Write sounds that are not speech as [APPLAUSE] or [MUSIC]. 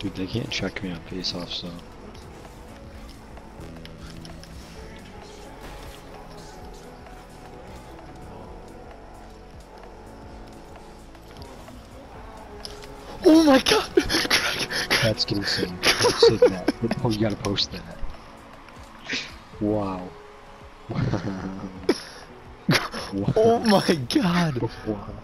Dude, they can't check me on face off, so. Oh my god! [LAUGHS] Greg, That's getting seen. That. Oh, you gotta post that. Wow. [LAUGHS] wow. [LAUGHS] Oh my god! Wow.